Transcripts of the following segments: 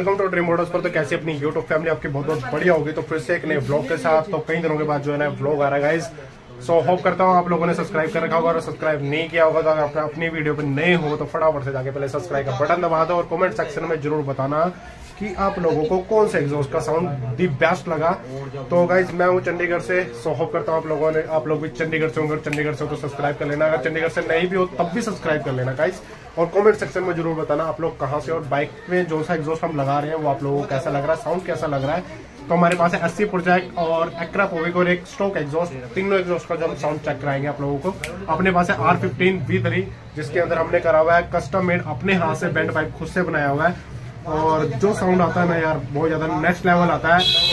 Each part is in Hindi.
वेलकम टू ड्रीम मोटर्स पर। तो कैसे अपनी यूट्यूब फैमिली आपकी बहुत बहुत बढ़िया होगी। तो फिर से एक नए ब्लॉग के साथ। तो कई दिनों के बाद जो है ना ब्लॉग आ रहा है सो होप करता हूँ आप लोगों ने सब्सक्राइब कर रखा होगा। और सब्सक्राइब नहीं किया होगा तो अगर अपनी वीडियो पर नए हो तो फटाफट से जाके पहले सब्सक्राइब का बटन दबा दो और कमेंट सेक्शन में ज़रूर बताना कि आप लोगों को कौन सा एग्जॉस्ट का साउंड दी बेस्ट लगा। तो गाइज़ मैं हूँ चंडीगढ़ से। सो होप करता हूँ आप लोगों ने, आप लोग भी चंडीगढ़ से होंगे चंडीगढ़ से हो तो सब्सक्राइब कर लेना। अगर चंडीगढ़ से नहीं भी हो, तब भी सब्सक्राइब कर लेना गाइज़ और कमेंट सेक्शन में ज़रूर बताना आप लोग कहाँ से और बाइक में जो सा एग्जॉस्ट हम लगा रहे हैं, वो आप लोगों को कैसा लग रहा है साउंड कैसा लग रहा है। तो हमारे पास है एससी प्रोजेक्ट और एक्रा पोविक और एक स्टोक एग्जॉस्ट तीनों एग्जॉस्ट का जो हम साउंड चेक कराएँगे आप लोगों को। अपने पास है आर फिफ्टीन थ्री जिसके अंदर हमने करा हुआ है कस्टम मेड अपने हाथ से बैंड पाइप खुद से बनाया हुआ है। और जो साउंड आता है ना यार, बहुत ज़्यादा नेक्स्ट लेवल आता है।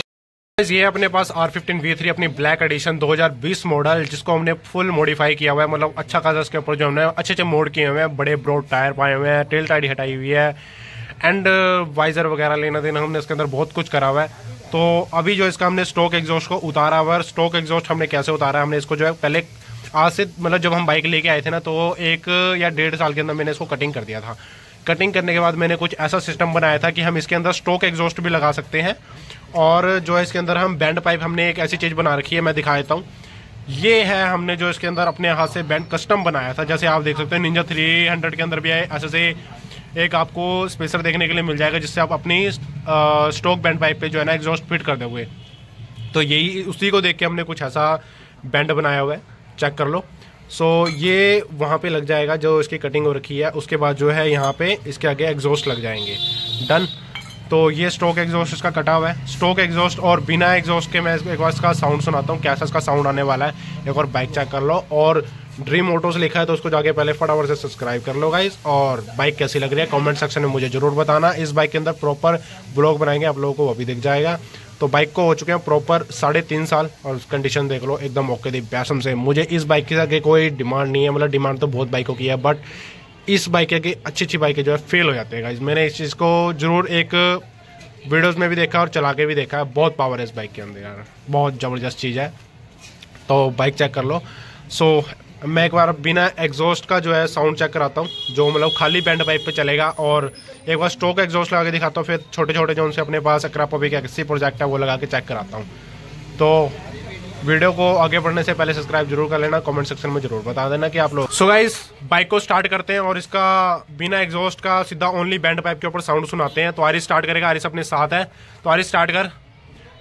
ये अपने पास R15 V3 अपनी ब्लैक एडिशन 2020 मॉडल जिसको हमने फुल मॉडिफाई किया हुआ है। मतलब अच्छा खासा इसके ऊपर जो हमने अच्छे अच्छे मोड किए हुए हैं। बड़े ब्रॉड टायर पाए हुए हैं टेल टाइडी हटाई हुई है। एंड वाइजर uh, वगैरह लेना देना हमने इसके अंदर बहुत कुछ करा हुआ है। तो अभी जो इसका हमने स्टॉक एग्जॉस्ट को उतारा हुआ है स्टॉक एग्जॉस्ट हमने कैसे उतारा हमने इसको जो है पहले आज से मतलब जब हम बाइक लेके आए थे ना तो एक या डेढ़ साल के अंदर मैंने इसको कटिंग कर दिया था। कटिंग करने के बाद मैंने कुछ ऐसा सिस्टम बनाया था कि हम इसके अंदर स्टोक एग्जॉस्ट भी लगा सकते हैं। और जो है इसके अंदर हम बैंड पाइप हमने एक ऐसी चीज़ बना रखी है, मैं दिखा देता हूँ। ये है हमने जो इसके अंदर अपने हाथ से बैंड कस्टम बनाया था। जैसे आप देख सकते हैं निंजा थ्री हंड्रेड के अंदर भी है ऐसे से एक आपको स्पेसर देखने के लिए मिल जाएगा, जिससे आप अपनी स्टोक बैंड पाइप पे जो है ना एग्जॉस्ट फिट कर दोगे। तो यही, उसी को देख के हमने कुछ ऐसा बैंड बनाया हुआ है। चेक कर लो। सो so, ये वहाँ पे लग जाएगा जो इसकी कटिंग हो रखी है। उसके बाद जो है यहाँ पे इसके आगे एग्जॉस्ट लग जाएँगे। डन तो ये स्टोक एग्जॉस्ट इसका कटा हुआ है। स्टोक एग्जॉस्ट और बिना एग्जॉस्ट के मैं एक बार इसका साउंड सुनाता हूँ। कैसा इसका साउंड आने वाला है। एक और बाइक चेक कर लो। और ड्रीम ऑटो से लिखा है तो उसको जाके पहले फटाफट से सब्सक्राइब कर लो गाइज़ और बाइक कैसी लग रही है? कमेंट सेक्शन में मुझे ज़रूर बताना। इस बाइक के अंदर प्रॉपर ब्लॉग बनाएँगे। आप लोगों को वो भी दिख जाएगा। तो बाइक को हो चुके हैं प्रॉपर साढ़े तीन साल और कंडीशन देख लो, एकदम ओके दी बैसम से। मुझे इस बाइक के साथ कोई डिमांड नहीं है मतलब डिमांड तो बहुत बाइकों की है बट इस बाइक की अच्छी अच्छी बाइकें जो है फेल हो जाते हैं मैंने इस चीज़ को ज़रूर एक वीडियोस में भी देखा और चला के भी देखा। है बहुत पावर है इस बाइक के अंदर, यार। बहुत ज़बरदस्त चीज़ है। तो बाइक चेक कर लो। सो मैं एक बार बिना एग्जॉस्ट का जो है साउंड चेक कराता हूँ, जो मतलब खाली बैंड पाइप पे चलेगा और एक बार स्टॉक एग्जॉस्ट लगा के दिखाता हूँ, फिर छोटे छोटे जो उनसे अपने पास अक्रापोवी का किसी प्रोजेक्ट है वो लगा के चेक कराता हूँ। तो वीडियो को आगे बढ़ने से पहले सब्सक्राइब ज़रूर कर लेना कमेंट सेक्शन में ज़रूर बता देना कि आप लोग। सो गाइस बाइक को स्टार्ट करते हैं और इसका बिना एग्जॉस्ट का सीधा ओनली बैंड पाइप के ऊपर साउंड सुनाते हैं। तो आरिस स्टार्ट करेगा आरिस अपने साथ है। तो आरिस स्टार्ट कर।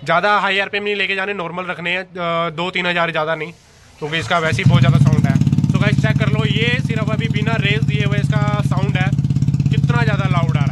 ज़्यादा हाई आर नहीं लेके जाने नॉर्मल रखने हैं दो तीन हज़ार ज़्यादा नहीं। क्योंकि इसका वैसे ही बहुत ज़्यादा चेक कर लो, ये सिर्फ़ अभी बिना रेस दिए हुए इसका साउंड है। कितना ज़्यादा लाउड है।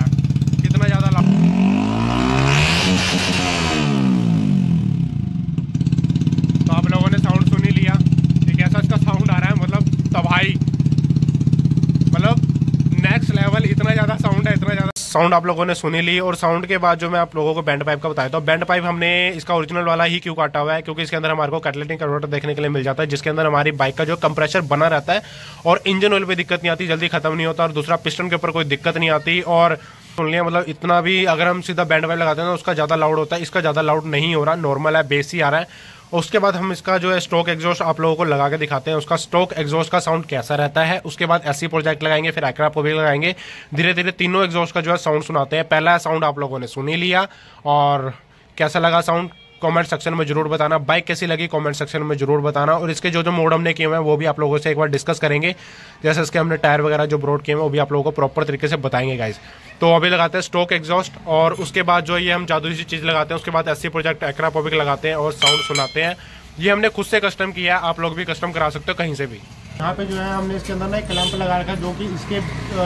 साउंड आप लोगों ने सुनी ली और साउंड के बाद जो मैं आप लोगों को बैंड पाइप का बताया था बैंड पाइप हमने इसका ओरिजिनल वाला ही क्यों काटा हुआ है? क्योंकि इसके अंदर हमारे को कैटलेटिंग कन्वर्टर देखने के लिए मिल जाता है, जिसके अंदर हमारी बाइक का जो कंप्रेशर बना रहता है और इंजन ऑयल पर दिक्कत नहीं आती, जल्दी खत्म नहीं होता और दूसरा पिस्टन के ऊपर कोई दिक्कत नहीं आती और सुन लिया मतलब इतना भी अगर हम सीधा बैंड वाइप लगाते हैं तो उसका ज़्यादा लाउड होता है, इसका ज़्यादा लाउड नहीं हो रहा नॉर्मल है बेस ही आ रहा है। उसके बाद हम इसका जो है स्ट्रोक एग्जॉस्ट आप लोगों को लगा के दिखाते हैं, उसका स्ट्रोक एग्जॉस्ट का साउंड कैसा रहता है, उसके बाद ऐसी प्रोजेक्ट लगाएँगे, फिर एक्रा को भी लगाएँगे। धीरे धीरे तीनों एग्जॉस्ट का जो है साउंड सुनाते हैं। पहला साउंड आप लोगों ने सुनी लिया और कैसा लगा साउंड कमेंट सेक्शन में ज़रूर बताना। बाइक कैसी लगी कमेंट सेक्शन में ज़रूर बताना। और इसके जो जो मोड हमने किए हुए हैं, वो भी आप लोगों से एक बार डिस्कस करेंगे। जैसे इसके हमने टायर वगैरह जो ब्रोड किए हैं, वो भी आप लोगों को प्रॉपर तरीके से बताएँगे गाइज़ तो अभी लगाते हैं स्टोक एग्जॉस्ट और उसके बाद जो ये हम जादू सी चीज़ लगाते हैं, उसके बाद ऐसी प्रोजेक्ट एक्रापोविक लगाते हैं और साउंड सुनाते हैं। ये हमने खुद से कस्टम किया है, आप लोग भी कस्टम करा सकते हो कहीं से भी। यहाँ पे जो है, हमने इसके अंदर ना एक क्लैंप लगा रखा है जो कि इसके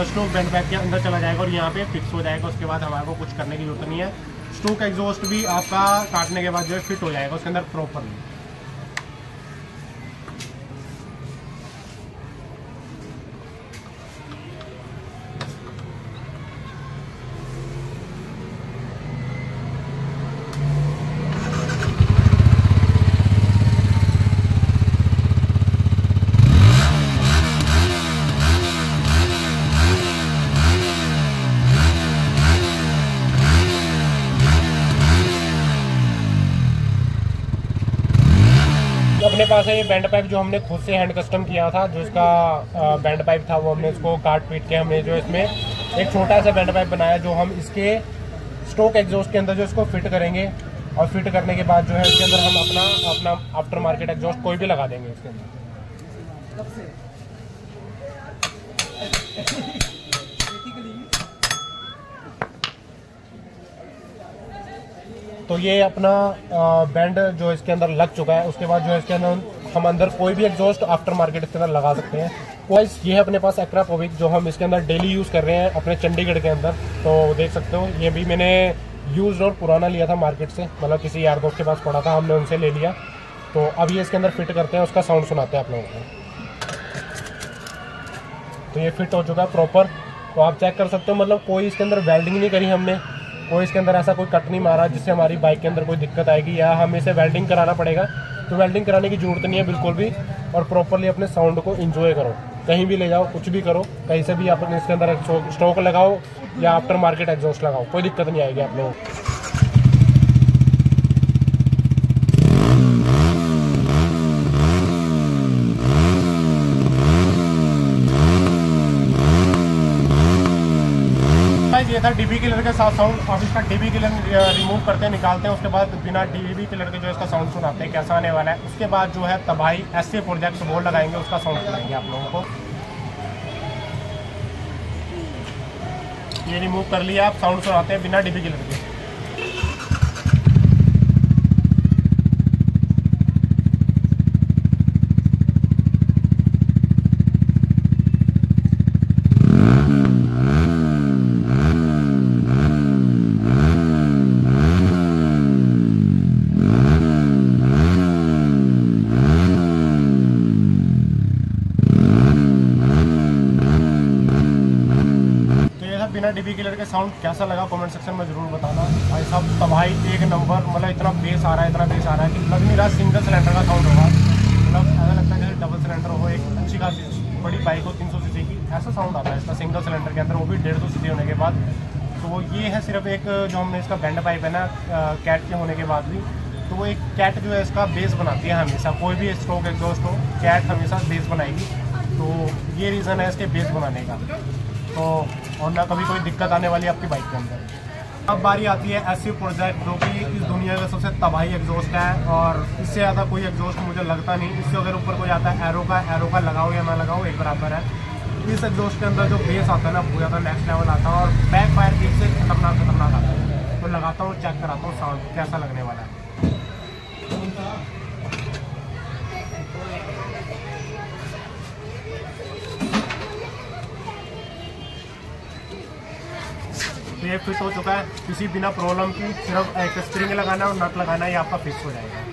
स्टोक बैंड बैग के अंदर चला जाएगा और यहाँ पे फिक्स हो जाएगा। उसके बाद हमारे को कुछ करने की ज़रूरत नहीं है। स्टोक एग्जॉस्ट भी आपका काटने के बाद जो है फिट हो जाएगा, उसके अंदर प्रॉपरली पास है ये बैंड पाइप जो हमने खुद से हैंड कस्टम किया था, जो इसका बैंड पाइप था, वो हमने इसको काट पीट के हमने जो इसमें एक छोटा सा बैंड पाइप बनाया जो हम इसके स्टोक एग्जॉस्ट के अंदर जो इसको फिट करेंगे और फिट करने के बाद जो है इसके अंदर हम अपना अपना आफ्टर मार्केट एग्जॉस्ट कोई भी लगा देंगे इसके अंदर। तो ये अपना बैंड जो इसके अंदर लग चुका है, उसके बाद जो इसके अंदर हम अंदर कोई भी एग्जॉस्ट आफ्टर मार्केट इसके अंदर लगा सकते हैं। वाइस ये है अपने पास एक्रापोविक जो हम इसके अंदर डेली यूज़ कर रहे हैं अपने चंडीगढ़ के अंदर। तो देख सकते हो, ये भी मैंने यूज़ और पुराना लिया था मार्केट से मतलब किसी यार दोस्त के पास पड़ा था, हमने उनसे ले लिया। तो अब ये इसके अंदर फिट करते हैं, उसका साउंड सुनाते हैं आप लोगों को। तो ये फिट हो चुका है प्रॉपर तो आप चेक कर सकते हो मतलब कोई इसके अंदर वेल्डिंग नहीं करी हमने। कोई इसके अंदर ऐसा कोई कट नहीं मारा जिससे हमारी बाइक के अंदर कोई दिक्कत आएगी या हमें इसे वेल्डिंग कराना पड़ेगा। तो वेल्डिंग कराने की ज़रूरत नहीं है बिल्कुल भी और प्रॉपरली अपने साउंड को इंजॉय करो। कहीं भी ले जाओ, कुछ भी करो, कहीं से भी आप इसके अंदर स्टॉक लगाओ या आफ्टर मार्केट एग्जॉस्ट लगाओ, कोई दिक्कत नहीं आएगी आप लोगों को। ये था डीबी किलर के साथ साउंड और इसका डीबी किलर रिमूव करते हैं, निकालते हैं, उसके बाद बिना डीबी किलर के जो इसका साउंड सुनाते हैं, कैसा आने वाला है। उसके बाद जो है तबाही ऐसे प्रोजेक्ट वो लगाएँगे, उसका साउंड सुनाएँगे आप लोगों को। ये रिमूव कर लिया आप साउंड सुनाते हैं बिना डीबी किलर के बिना डीबी किलर के साउंड कैसा लगा? कमेंट सेक्शन में ज़रूर बताना। भाई साहब, तबाही एक नंबर मतलब इतना बेस आ रहा है, इतना बेस आ रहा है कि लग नहीं रहा सिंगल सिलेंडर का साउंड होगा। मतलब ऐसा लगता है जैसे डबल सिलेंडर हो, एक अच्छी खासी बड़ी बाइक हो, तीन सौ सी की, ऐसा साउंड आता है इसका सिंगल सिलेंडर के अंदर, वो भी डेढ़ सौ होने के बाद। तो वो ये है सिर्फ़ एक, जो हमने इसका बैंड पाइप है ना कैट के होने के बाद भी तो वो एक कैट जो है इसका बेस बनाती है हमेशा। कोई भी स्ट्रोक एग्जॉस्ट हो कैट हमेशा बेस बनाएगी। तो ये रीज़न है इसके बेस बनाने का। तो और ना कभी कोई दिक्कत आने वाली आपकी बाइक के अंदर। अब बारी आती है ऐसी प्रोजेक्ट जो कि इस दुनिया का सबसे तबाही एग्जॉस्ट है और इससे ज़्यादा कोई एग्जॉस्ट मुझे लगता नहीं। इससे अगर ऊपर कोई आता है एरो का एरो का लगाओ या ना लगाओ, एक बराबर है। इस एग्जॉस्ट के अंदर जो बेस आता है ना, वो ज़्यादा नेक्स्ट लेवल आता है और बैक फायर किक से खतरनाक खतरनाक आता है। तो लगाता हूँ चेक कराता हूँ, साउंड कैसा लगने वाला है। ये फिट हो चुका है। किसी बिना प्रॉब्लम की सिर्फ़ एक स्प्रिंग लगाना और नट लगाना, ये आपका फिक्स हो जाएगा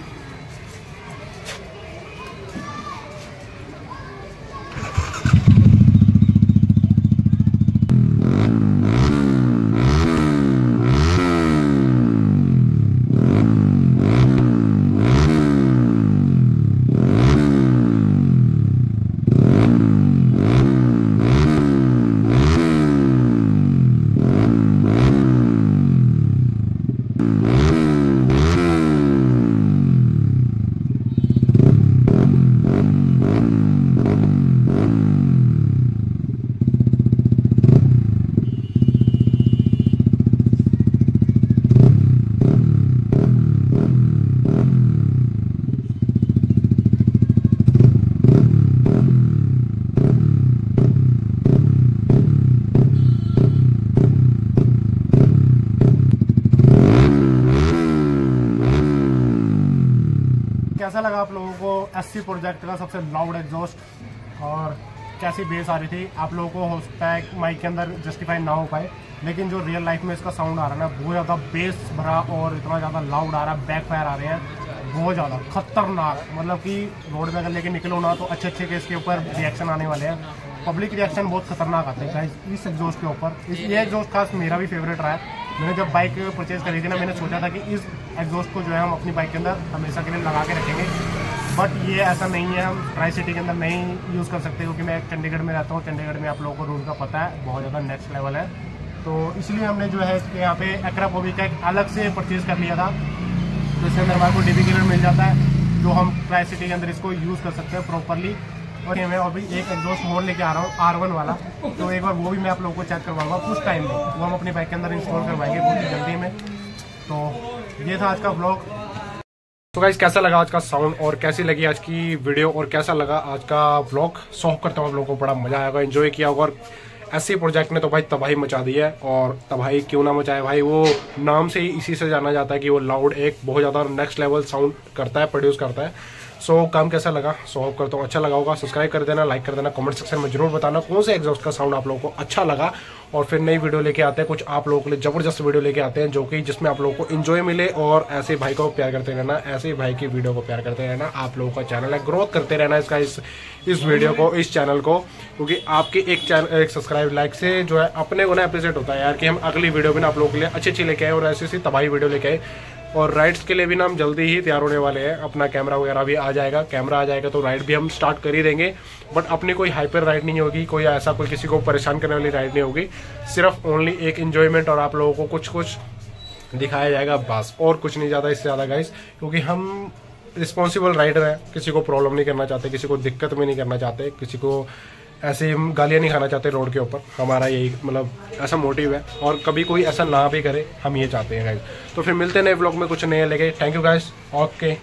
कैसा लगा आप लोगों को एससी प्रोजेक्ट का सबसे लाउड एग्जॉस्ट और कैसी बेस आ रही थी, आप लोगों को हो सकता है माइक के अंदर जस्टिफाई ना हो पाए, लेकिन जो रियल लाइफ में इसका साउंड आ रहा है ना, बहुत ज़्यादा बेस भरा और इतना ज़्यादा लाउड आ रहा है बैक फायर आ रहे हैं, बहुत ज़्यादा खतरनाक मतलब कि रोड में अगर लेके निकलो ना तो अच्छे अच्छे के इसके ऊपर रिएक्शन आने वाले हैं। पब्लिक रिएक्शन बहुत खतरनाक आते हैं इस एग्जॉस्ट के ऊपर। इस, ये एग्जॉस्ट खास मेरा भी फेवरेट रहा है। मैंने जब बाइक परचेज करी थी ना, मैंने सोचा था कि इस एग्जॉस्ट को जो है हम अपनी बाइक के अंदर हमेशा के लिए लगा के रखेंगे। बट ये ऐसा नहीं है हम ट्राई सिटी के अंदर नहीं यूज़ कर सकते क्योंकि मैं चंडीगढ़ में रहता हूँ। चंडीगढ़ में आप लोगों को रूल का पता है, बहुत ज़्यादा नेक्स्ट लेवल है। तो इसलिए हमने जो है यहाँ पे एक्रापोवी का एक अलग से परचेज कर लिया था। तो इसके अंदर हमारे को डिबी मिल जाता है, जो हम ट्राई सिटी के अंदर इसको यूज़ कर सकते हैं प्रॉपरली और मैं अभी एक एग्जॉस्ट मोड लेके आ रहा हूँ आर वन वाला। तो एक बार वो भी मैं आप लोगों को चेक करवाऊँगा कुछ टाइम में। वो हम अपने बाइक के अंदर इंस्टॉल करवाएँगे, बहुत जल्दी में। तो ये था आज का ब्लॉग तो गाइज़ कैसा लगा आज का साउंड और कैसी लगी आज की वीडियो और कैसा लगा आज का ब्लॉग सॉफ करता हूँ आप लोगों को बड़ा मज़ा आएगा एंजॉय किया होगा और ऐसे प्रोजेक्ट ने तो भाई तबाही मचा दी है और तबाही क्यों ना मचाए भाई? वो नाम से ही इसी से जाना जाता है कि वो लाउड एक बहुत ज़्यादा नेक्स्ट लेवल साउंड करता है प्रोड्यूस करता है। सो so, काम कैसा लगा? सो होप करता हूँ अच्छा लगा होगा। सब्सक्राइब कर देना लाइक कर देना कमेंट सेक्शन में ज़रूर बताना कौन से एग्जॉस्ट का साउंड आप लोगों को अच्छा लगा और फिर नई वीडियो लेके आते हैं, कुछ आप लोगों के लिए ज़बरदस्त वीडियो लेके आते हैं, जो कि जिसमें आप लोगों को इन्जॉय मिले और ऐसे भाई को प्यार करते रहना, ऐसे भाई की वीडियो को प्यार करते रहना, आप लोगों का चैनल है। ग्रोथ करते रहना इसका इस इस वीडियो को, इस चैनल को, क्योंकि आपके एक चैनल एक सब्सक्राइब लाइक से जो है अपने को ना अप्रिशिएट होता है यार कि हम अगली वीडियो में आप लोगों के लिए अच्छी अच्छी लेके आए और ऐसी ऐसी तबाही वीडियो लेके आए। और राइड्स के लिए भी ना हम जल्दी ही तैयार होने वाले हैं। अपना कैमरा वगैरह भी आ जाएगा। कैमरा आ जाएगा तो राइड भी हम स्टार्ट कर ही देंगे। बट अपनी कोई हाइपर राइड नहीं होगी। कोई ऐसा कोई किसी को परेशान करने वाली राइड नहीं होगी। सिर्फ़ ओनली एक इन्जॉयमेंट और आप लोगों को कुछ कुछ दिखाया जाएगा। बस और कुछ नहीं ज़्यादा, इससे ज़्यादा गाइस क्योंकि हम रिस्पॉन्सिबल राइडर हैं। किसी को प्रॉब्लम नहीं करना चाहते, किसी को दिक्कत में नहीं करना चाहते, किसी को ऐसे हम गालियाँ नहीं खाना चाहते रोड के ऊपर। हमारा यही मतलब ऐसा मोटिव है। और कभी कोई ऐसा ना भी करे, हम ये चाहते हैं गाइज़ तो फिर मिलते हैं नए ब्लॉग में कुछ नए लेके। Thank you guys okay